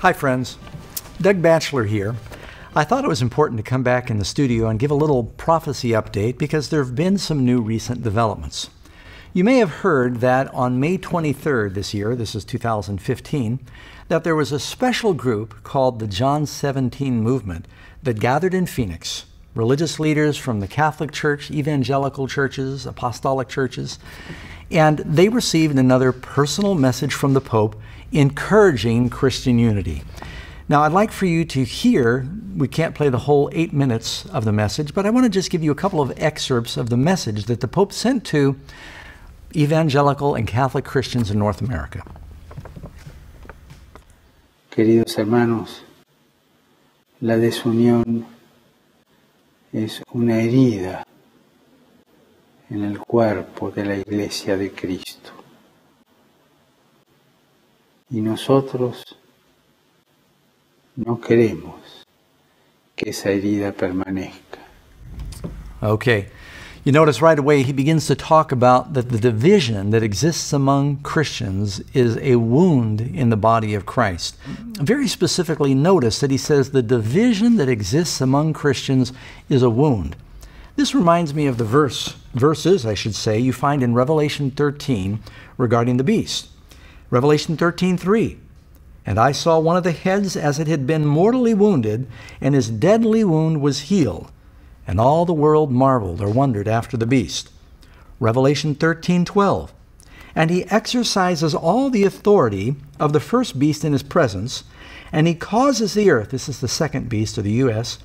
Hi, friends. Doug Batchelor here. I thought it was important to come back in the studio and give a little prophecy update because there have been some new recent developments. You may have heard that on May 23rd this year, this is 2015, that there was a special group called the John 17 Movement that gathered in Phoenix. Religious leaders from the Catholic Church, evangelical churches, apostolic churches, and they received another personal message from the Pope encouraging Christian unity. Now, I'd like for you to hear, we can't play the whole eight minutes of the message, but I want to just give you a couple of excerpts of the message that the Pope sent to evangelical and Catholic Christians in North America. Queridos hermanos, la desunión es una herida en el cuerpo de la iglesia de Cristo. Y nosotros no queremos que esa herida permanezca. Okay. You notice right away he begins to talk about that the division that exists among Christians is a wound in the body of Christ. Very specifically, notice that he says the division that exists among Christians is a wound. This reminds me of the verse, verses, I should say, you find in Revelation 13 regarding the beast. Revelation 13, 3. And I saw one of the heads as it had been mortally wounded, and his deadly wound was healed. And all the world marveled or wondered after the beast. Revelation 13, 12. And he exercises all the authority of the first beast in his presence, and he causes the earth, this is the second beast of the U.S.,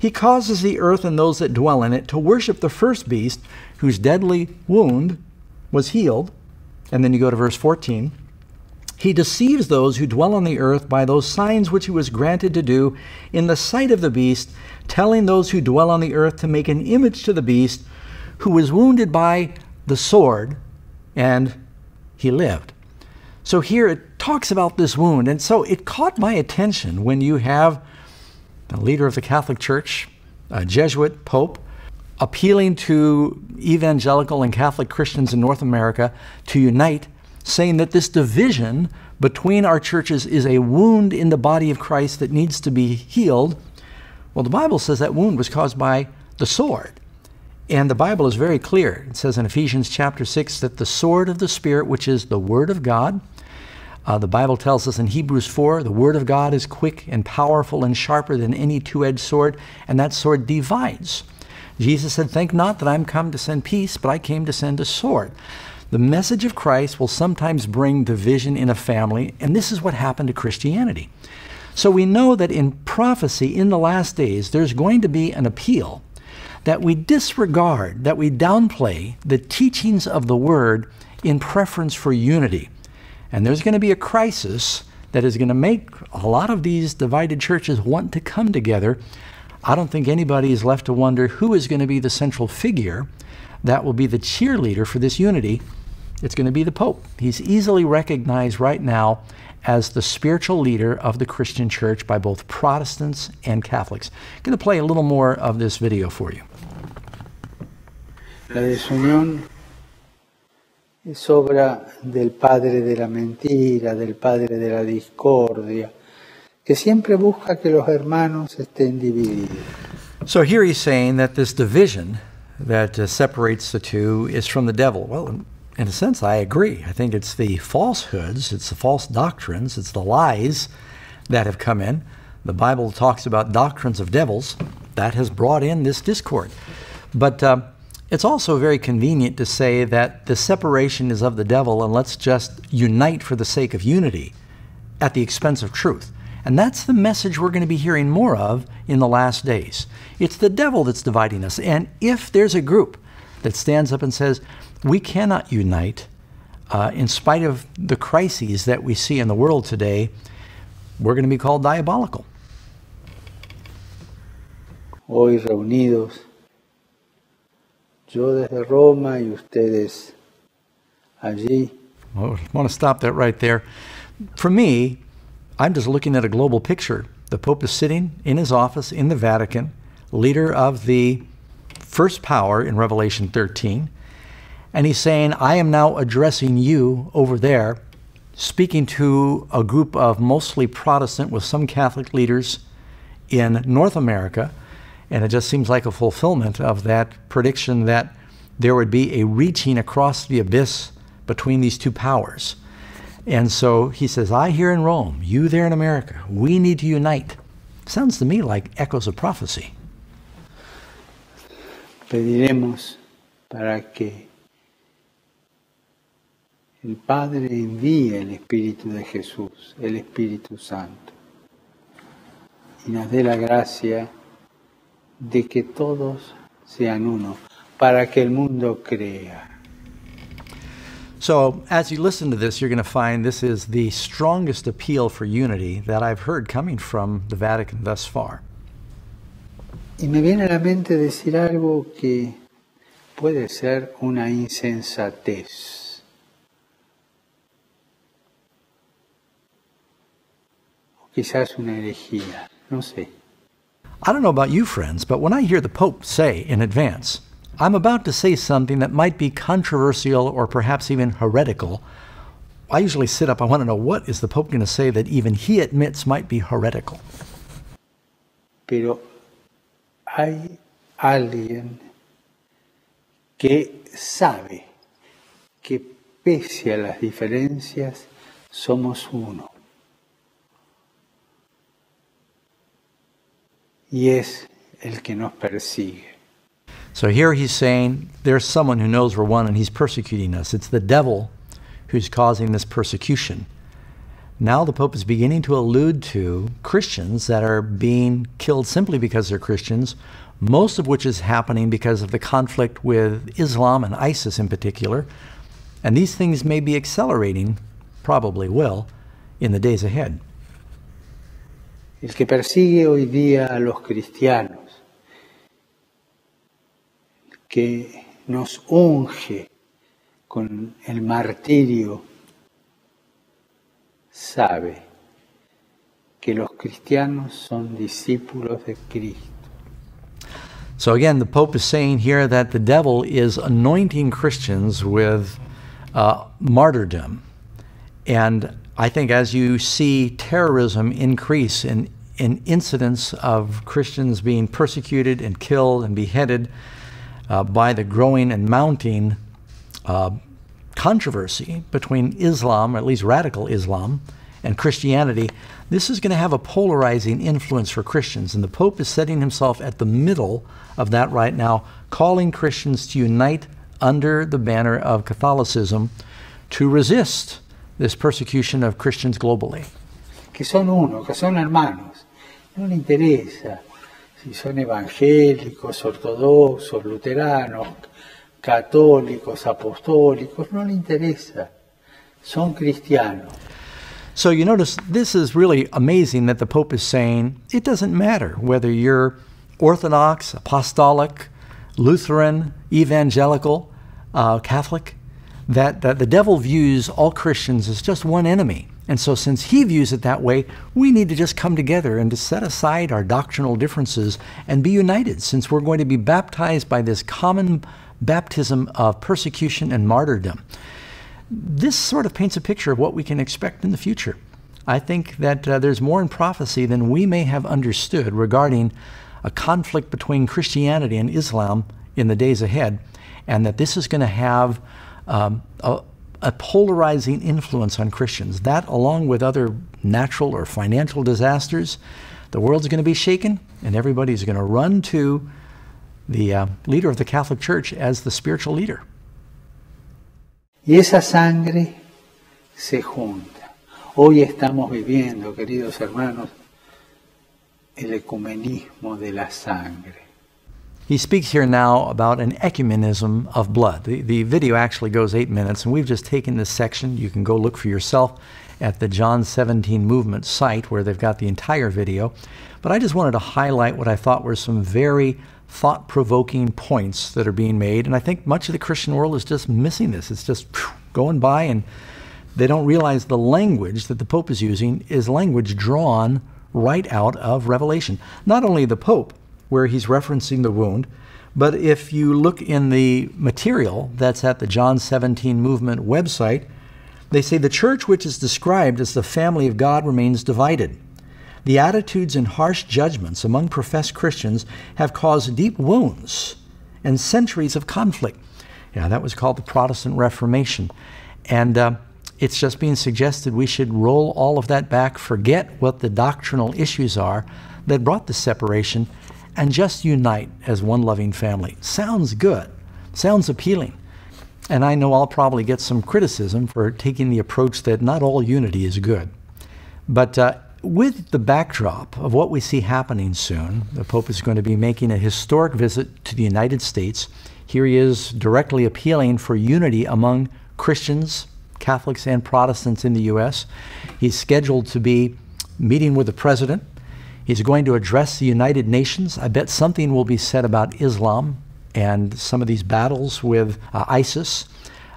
he causes the earth and those that dwell in it to worship the first beast, whose deadly wound was healed. And then you go to verse 14. He deceives those who dwell on the earth by those signs which he was granted to do in the sight of the beast, telling those who dwell on the earth to make an image to the beast, who was wounded by the sword, and he lived. So here it talks about this wound. And so it caught my attention when you have the leader of the Catholic Church, a Jesuit pope, appealing to evangelical and Catholic Christians in North America to unite, saying that this division between our churches is a wound in the body of Christ that needs to be healed. Well, the Bible says that wound was caused by the sword. And the Bible is very clear. It says in Ephesians chapter 6 that the sword of the Spirit, which is the Word of God, uh, the Bible tells us in Hebrews 4 the Word of God is quick and powerful and sharper than any two edged sword, and that sword divides. Jesus said, Think not that I'm come to send peace, but I came to send a sword. The message of Christ will sometimes bring division in a family, and this is what happened to Christianity. So we know that in prophecy in the last days, there's going to be an appeal that we disregard, that we downplay the teachings of the Word in preference for unity. And there's going to be a crisis that is going to make a lot of these divided churches want to come together. I don't think anybody is left to wonder who is going to be the central figure that will be the cheerleader for this unity. It's going to be the Pope. He's easily recognized right now as the spiritual leader of the Christian church by both Protestants and Catholics. I'm going to play a little more of this video for you. La desunión es obra del padre de la mentira, del padre de la discordia, que siempre busca que los hermanos estén divididos. So here he's saying that this division that uh, separates the two is from the devil. Well, in, a sense, I agree. I think it's the falsehoods, it's the false doctrines, it's the lies that have come in. The Bible talks about doctrines of devils that has brought in this discord. But uh, it's also very convenient to say that the separation is of the devil and let's just unite for the sake of unity at the expense of truth. And that's the message we're going to be hearing more of in the last days. It's the devil that's dividing us. And if there's a group that stands up and says, we cannot unite uh, in spite of the crises that we see in the world today, we're going to be called diabolical. Hoy reunidos, yo desde Roma y ustedes allí. Well, I want to stop that right there. For me, I'm just looking at a global picture. The Pope is sitting in his office in the Vatican, leader of the first power in Revelation 13, and he's saying, I am now addressing you over there, speaking to a group of mostly Protestant with some Catholic leaders in North America. And it just seems like a fulfillment of that prediction that there would be a reaching across the abyss between these two powers. And so he says, I here in Rome, you there in America, we need to unite. Sounds to me like echoes of prophecy. Pediremos para que el Padre envíe el Espíritu de Jesús, el Espíritu Santo, y nos dé la gracia de que todos sean uno, para que el mundo crea. So, as you listen to this, you're going to find this is the strongest appeal for unity that I've heard coming from the Vatican thus far. Y me viene a la mente decir algo que puede ser una insensatez. O quizás una herejía, no sé. I don't know about you, friends, but when I hear the Pope say in advance, I'm about to say something that might be controversial or perhaps even heretical, I usually sit up, I want to know what is the Pope going to say that even he admits might be heretical. Pero hay alguien que sabe que pese a las diferencias somos uno. Y es el que nos persigue. So here he's saying there's someone who knows we're one and he's persecuting us. It's the devil who's causing this persecution. Now the Pope is beginning to allude to Christians that are being killed simply because they're Christians, most of which is happening because of the conflict with Islam and ISIS in particular. And these things may be accelerating, probably will, in the days ahead. El que persigue hoy día a los cristianos, que nos unge con el martirio, sabe que los cristianos son discípulos de Cristo. So again, the Pope is saying here that the devil is anointing Christians with uh, martyrdom. And I think as you see terrorism increase in, in incidents of Christians being persecuted and killed and beheaded uh, by the growing and mounting uh, controversy between Islam, or at least radical Islam, and Christianity, this is going to have a polarizing influence for Christians. And the Pope is setting himself at the middle of that right now, calling Christians to unite under the banner of Catholicism to resist this persecution of Christians globally. Que son uno, que son hermanos. No le interesa si son evangélicos, ortodoxos, luteranos, católicos, apostólicos, no le interesa. Son cristianos. So you notice this is really amazing that the Pope is saying it doesn't matter whether you're Orthodox, Apostolic, Lutheran, Evangelical, uh, Catholic, that, that the devil views all Christians as just one enemy. And so, since he views it that way, we need to just come together and to set aside our doctrinal differences and be united, since we're going to be baptized by this common baptism of persecution and martyrdom. This sort of paints a picture of what we can expect in the future. I think that uh, there's more in prophecy than we may have understood regarding a conflict between Christianity and Islam in the days ahead, and that this is going to have um, a, a polarizing influence on Christians. That, along with other natural or financial disasters, the world's going to be shaken, and everybody's going to run to the uh, leader of the Catholic Church as the spiritual leader. Y esa sangre se junta. Hoy estamos viviendo, queridos hermanos, el ecumenismo de la sangre. He speaks here now about an ecumenism of blood. The, the video actually goes eight minutes, and we've just taken this section. You can go look for yourself at the John 17 Movement site where they've got the entire video. But I just wanted to highlight what I thought were some very thought provoking points that are being made. And I think much of the Christian world is just missing this. It's just going by, and they don't realize the language that the Pope is using is language drawn right out of Revelation. Not only the Pope, where he's referencing the wound, but if you look in the material that's at the John 17 Movement website, They say the church, which is described as the family of God, remains divided. The attitudes and harsh judgments among professed Christians have caused deep wounds and centuries of conflict. Yeah, that was called the Protestant Reformation. And uh, it's just being suggested we should roll all of that back, forget what the doctrinal issues are that brought the separation, and just unite as one loving family. Sounds good, sounds appealing. And I know I'll probably get some criticism for taking the approach that not all unity is good. But uh, with the backdrop of what we see happening soon, the Pope is going to be making a historic visit to the United States. Here he is directly appealing for unity among Christians, Catholics, and Protestants in the U.S. He's scheduled to be meeting with the president. He's going to address the United Nations. I bet something will be said about Islam and some of these battles with uh, ISIS.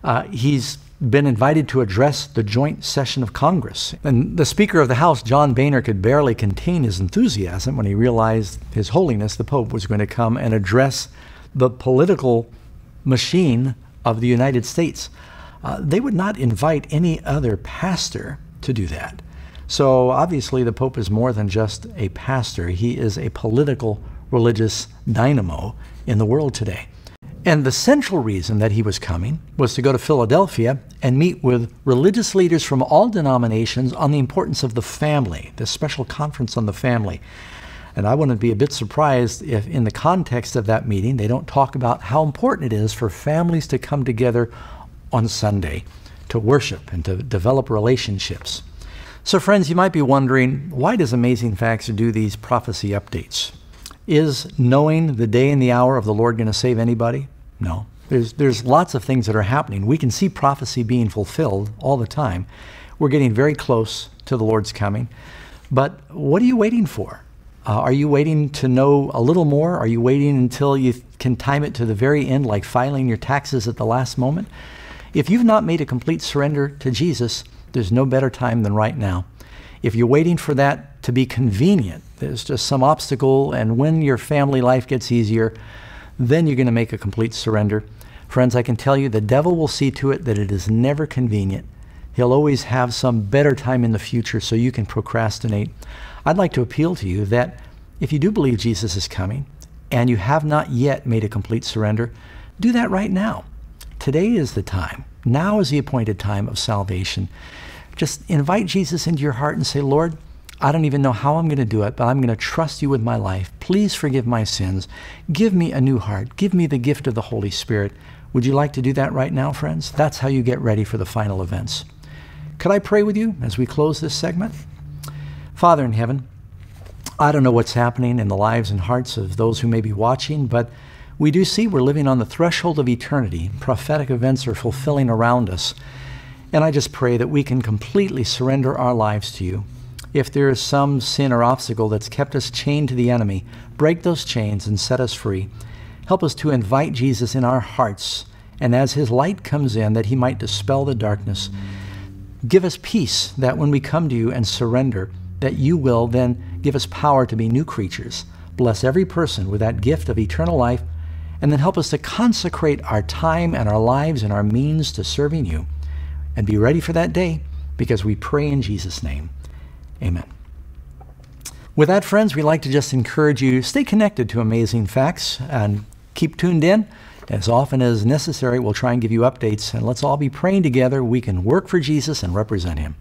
Uh, he's been invited to address the joint session of Congress. And the Speaker of the House, John Boehner, could barely contain his enthusiasm when he realized His Holiness, the Pope, was going to come and address the political machine of the United States. Uh, they would not invite any other pastor to do that. So obviously, the Pope is more than just a pastor, he is a political religious dynamo in the world today. And the central reason that he was coming was to go to Philadelphia and meet with religious leaders from all denominations on the importance of the family, this special conference on the family. And I wouldn't be a bit surprised if, in the context of that meeting, they don't talk about how important it is for families to come together on Sunday to worship and to develop relationships. So, friends, you might be wondering why does Amazing Facts do these prophecy updates? Is knowing the day and the hour of the Lord going to save anybody? No. There's, there's lots of things that are happening. We can see prophecy being fulfilled all the time. We're getting very close to the Lord's coming. But what are you waiting for? Uh, are you waiting to know a little more? Are you waiting until you can time it to the very end, like filing your taxes at the last moment? If you've not made a complete surrender to Jesus, there's no better time than right now. If you're waiting for that to be convenient, there's just some obstacle, and when your family life gets easier, then you're going to make a complete surrender. Friends, I can tell you the devil will see to it that it is never convenient. He'll always have some better time in the future so you can procrastinate. I'd like to appeal to you that if you do believe Jesus is coming and you have not yet made a complete surrender, do that right now. Today is the time. Now is the appointed time of salvation. Just invite Jesus into your heart and say, Lord, I don't even know how I'm going to do it, but I'm going to trust you with my life. Please forgive my sins. Give me a new heart. Give me the gift of the Holy Spirit. Would you like to do that right now, friends? That's how you get ready for the final events. Could I pray with you as we close this segment? Father in heaven, I don't know what's happening in the lives and hearts of those who may be watching, but we do see we're living on the threshold of eternity. Prophetic events are fulfilling around us. And I just pray that we can completely surrender our lives to you. If there is some sin or obstacle that's kept us chained to the enemy, break those chains and set us free. Help us to invite Jesus in our hearts, and as his light comes in, that he might dispel the darkness. Give us peace that when we come to you and surrender, that you will then give us power to be new creatures. Bless every person with that gift of eternal life, and then help us to consecrate our time and our lives and our means to serving you and be ready for that day because we pray in Jesus' name. Amen. With that, friends, we'd like to just encourage you stay connected to Amazing Facts and keep tuned in. As often as necessary, we'll try and give you updates, and let's all be praying together we can work for Jesus and represent Him.